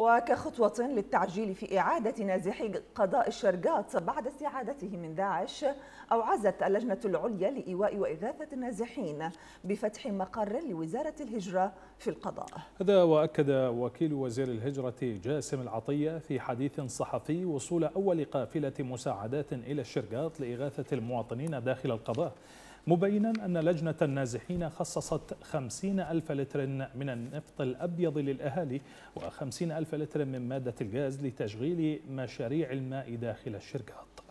وكخطوة للتعجيل في إعادة نازحي قضاء الشرقاط بعد استعادته من داعش أوعزت اللجنة العليا لإيواء وإغاثة النازحين بفتح مقر لوزارة الهجرة في القضاء. هذا وأكد وكيل وزير الهجرة جاسم العطية في حديث صحفي وصول أول قافلة مساعدات إلى الشرقاط لإغاثة المواطنين داخل القضاء. مبينا أن لجنة النازحين خصصت خمسين ألف لتر من النفط الأبيض للأهالي وخمسين ألف لتر من مادة الغاز لتشغيل مشاريع الماء داخل الشركات.